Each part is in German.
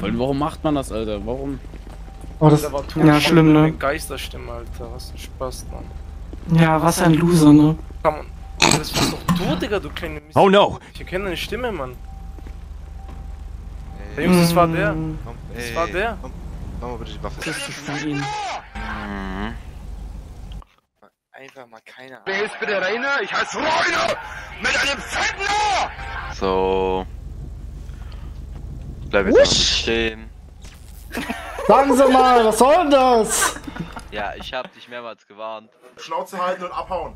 Weil, warum macht man das, Alter? Warum? Oh, das, Da war ja, schlimm, ne? Geisterstimme, Alter. Was ein Spaß, Mann. Ja, was ein Loser, ne? Komm, das warst doch du, Digga, du kleine Mist. Oh no! Ich erkenne deine Stimme, Mann. Hey, Jungs, das war der. Mm, Komm, Das ey, war der. Komm, mach mal bitte die Waffe. Das ist von ihm. Mhm. Einfach mal keine Ahnung. Wer ist bitte Rainer? Ich heiße Rainer! Mit einem fetten Ohr! So. Bleib jetzt stehen. Sagen Sie mal, was soll denn das? Ja, ich hab dich mehrmals gewarnt. Schnauze halten und abhauen.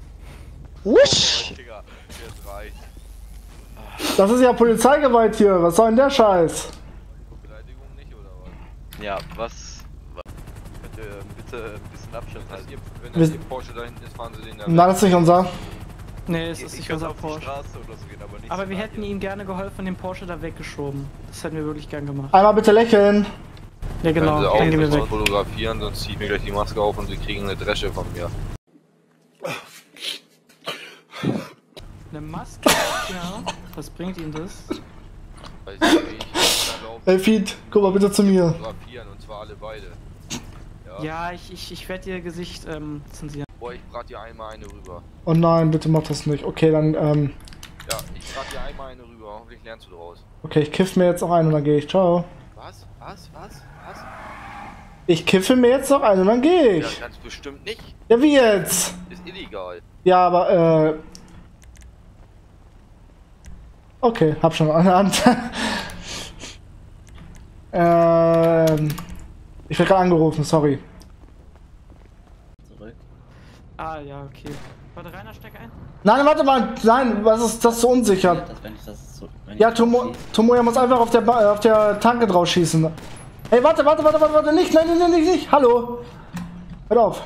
Wusch! Das ist ja Polizeigewalt hier. Was soll denn der Scheiß? Beleidigung nicht oder was? Ja, was. was könnt ihr bitte ein bisschen Abstand halten? Wenn Ihr Porsche da hinten ist, fahren Sie den da Na, das ist nicht unser. Nee, es Ich ist nicht unser Porsche. Straße oder so gehen, aber nicht Aber so wir hätten ihm gerne geholfen, den Porsche da weggeschoben. Das hätten wir wirklich gern gemacht. Einmal bitte lächeln. Ja, genau, Wenn Sie dann gehen wir auch weg. fotografieren, sonst ziehe ich mir gleich die Maske auf und Sie kriegen eine Dresche von mir. Eine Maske? ja. Was bringt ihm das? Weil Sie ich erlaubt Ey, Feed, guck mal bitte zu mir. fotografieren und zwar alle beide. Ja. Ja, ich, ich, ich werde ihr Gesicht ähm, zensieren. Boah, ich brat dir einmal eine rüber. Oh nein, bitte mach das nicht. Okay, dann, ähm, Ja, ich brat dir einmal eine rüber. Hoffentlich lernst du daraus. okay, ich kiff mir jetzt noch ein und dann gehe ich. Ciao. Was? Was? Was? Was? Ich kiffe mir jetzt noch ein und dann gehe Ja, ich. ganz bestimmt nicht. Ja, wie jetzt? Ist illegal. Ja, aber, äh. Okay, hab schon eine Hand. ähm. Ich werde gerade angerufen, sorry. Ah, ja, okay. Warte, Rainer, steck ein. Nein, warte mal, nein, was ist das so unsicher? Das, wenn ich das so, wenn Ja, Tomo. Tomoya muss einfach auf der, ba auf der Tanke drauf schießen. Ey, warte, warte, warte, warte, warte, nicht, nein, nein, nein, nicht, nicht, hallo. Hört auf.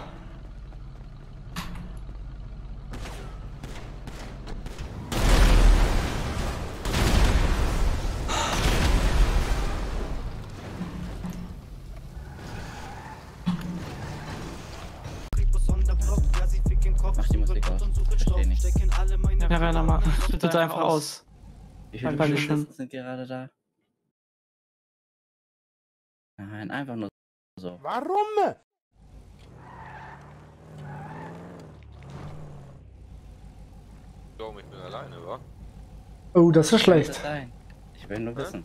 Ja, Rainer, mach bitte einfach aus. Wie viele Dankeschön. Sind gerade da? Nein, einfach nur so. Warum? Ich bin alleine, wa? Oh, das ist schlecht. Ich will nur wissen.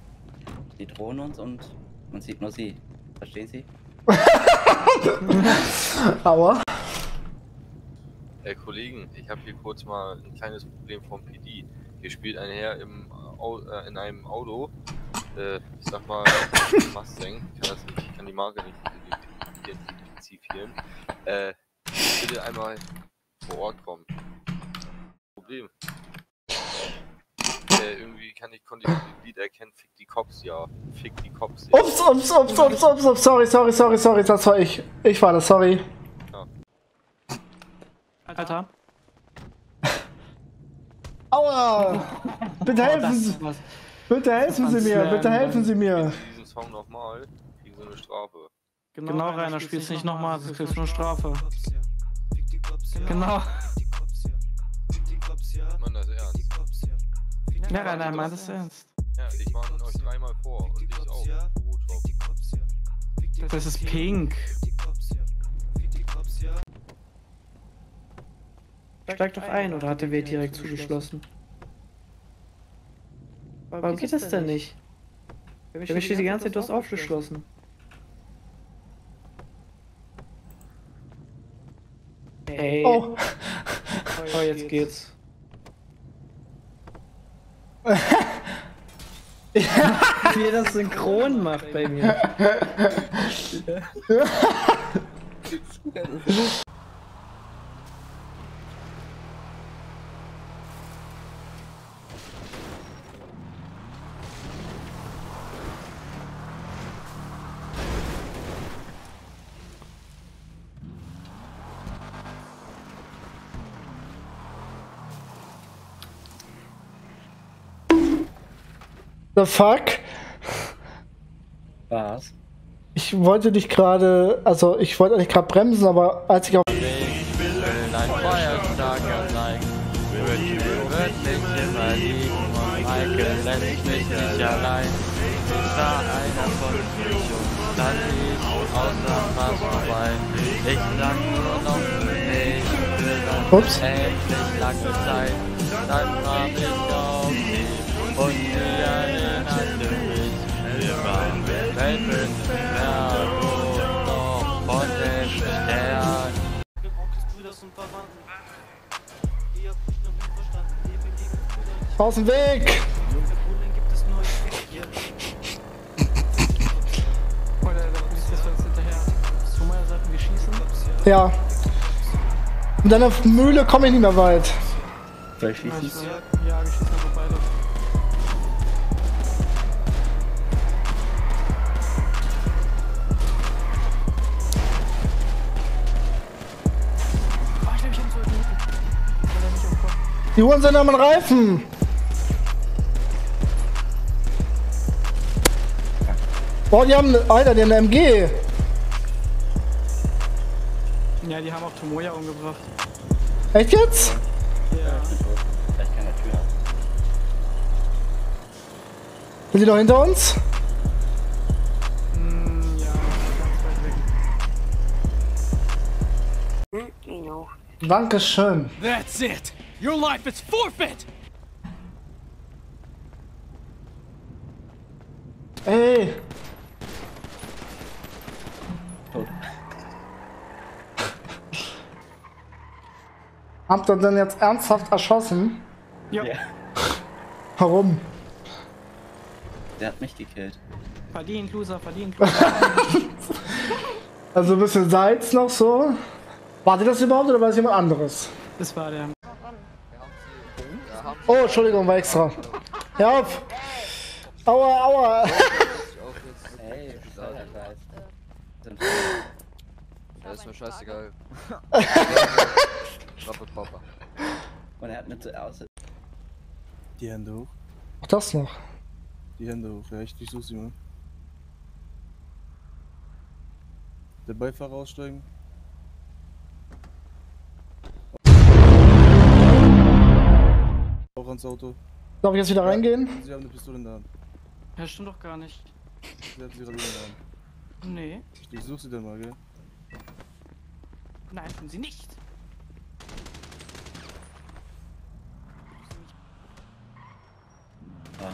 Die drohen uns und man sieht nur sie. Verstehen Sie? Aua. Äh, Kollegen, ich habe hier kurz mal ein kleines Problem vom PD. Hier spielt ein Herr im äh, in einem Auto. Äh, ich sag mal, Mustang. Ich kann das nicht, ich kann die Marke nicht identifizieren. Äh, bitte einmal vor Ort kommen. Problem. Äh, irgendwie kann ich, konnte ich das Lied erkennen, fick die Cops, ja. Fick die Cops, ja. Ups, ups, ups, ups, ups, ups, sorry, sorry, sorry, sorry, das war ich. Ich war das, sorry. Alter. Aua! Bitte helfen Sie, bitte helfen Sie mir, bitte helfen Sie mir. Diesen Song nochmal, kriegen Sie eine Strafe. Genau, Rainer, spiel's nicht nochmal, du kriegst nur Strafe. Genau. Ich meine das ernst. Ja, Rainer, er meint es ernst. Ja, ich warne euch dreimal vor und ich auch. Das ist pink. Steig doch ein, oder hat der Weg direkt zugeschlossen? Warum geht das denn nicht? Für mich steht die ganze Zeit, du hast aufgeschlossen. Ey, Oh, oh, jetzt geht's. Wie er das synchron macht bei mir. the fuck? Was? Ich wollte dich gerade, also ich wollte eigentlich gerade bremsen, aber als ich auf Ich will ein Feuerstarker sein. Wird, wird nicht immer liegen und Michael lässt mich nicht allein. Ich war einer von vielen, dann ich außer Maß vorbei. Ich sag nur noch nicht für das Ups. endlich lange Zeit. Dann war ich auf die und das uns hinterher. So mal sollten wir schießen. Ja. Und dann auf Mühle komme ich nicht mehr weit. Ja, schießen? ja, wir schießen aber beide. Die Uhren sind am Reifen. Boah, die haben, Alter, die haben eine MG. Ja, die haben auch Tomoya umgebracht. Echt jetzt? Ja. Vielleicht keine Tür. Sind die noch hinter uns? Hm, ja, ganz weit weg. Dankeschön. That's it! Your life is forfeit! Ey. Tot. Habt ihr denn jetzt ernsthaft erschossen? Ja, Ja. Warum? Der hat mich gekillt. verdient, Loser, verdient, Loser. Also ein bisschen Salz noch so. War das überhaupt oder war es jemand anderes? das war der. Oh, Entschuldigung, war extra. Hör auf! Aua, aua! Hey, Scheiß. Sind Ja, ist mir scheißegal. Rappe Papa. Und er hat mir zuerst. Die Hände hoch. Auch das noch. Die Hände hoch. Ja, ich durchsuche sie mal. Der Beifahrer aussteigen. Auch ans Auto. Darf ich jetzt wieder reingehen? Sie haben eine Pistole in der Hand. Ja, stimmt doch gar nicht. Sie hat sie gerade in der Hand. Nee, Ich durchsuche sie dann mal, gell? nein, tun sie nicht. Ah.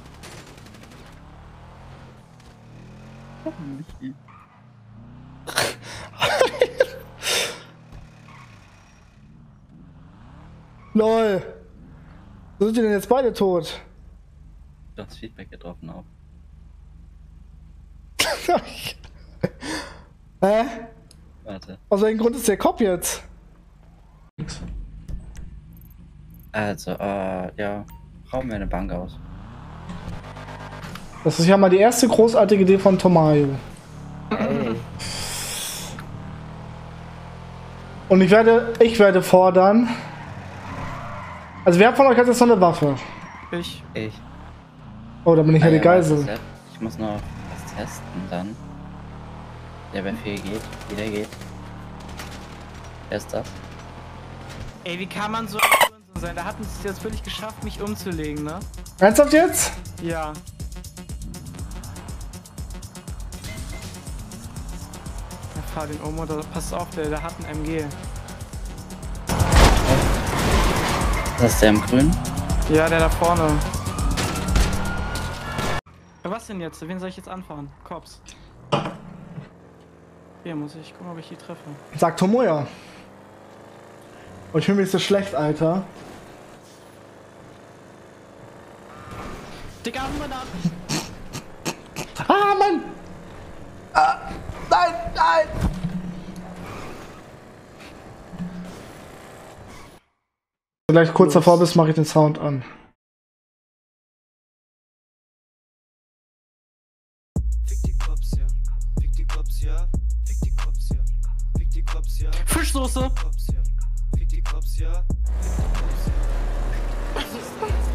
LOL! Wo sind die denn jetzt beide tot? Das Feedback getroffen auch. Hä? Warte. Aus welchem Grund ist der Kopf jetzt? Also, äh, ja. Rauben wir eine Bank aus. Das ist ja mal die erste großartige Idee von Tomayo. Hey. Und ich werde, ich werde fordern. Also wer von euch hat jetzt noch eine Waffe? Ich. Ich. Oh, da bin ich ja Ah, die Geisel. Ich muss noch was testen dann. Der bei 4 geht. Wie der geht. Wer ist das? Ey, wie kann man so so sein? Da hatten sie es jetzt wirklich geschafft, mich umzulegen, ne? Ernsthaft jetzt? Ja. Ja, fahr den um oder pass auf, der, der hat ein MG. Das ist der im Grün. Ja, der da vorne. Ja, was denn jetzt? Wen soll ich jetzt anfahren? Cops. Hier muss ich gucken, ob ich die treffe. Sagt Tomoya. Oh, ich fühle mich so schlecht, Alter. Digga, Bananen! Ah, Mann! Ah, nein, nein! Gleich kurz davor bist, mache ich den Sound an. Fick die Cops, ja. Fick die. Fischsoße! Cops, ja. Fick die Cops, ja. Fick die Cops, ja.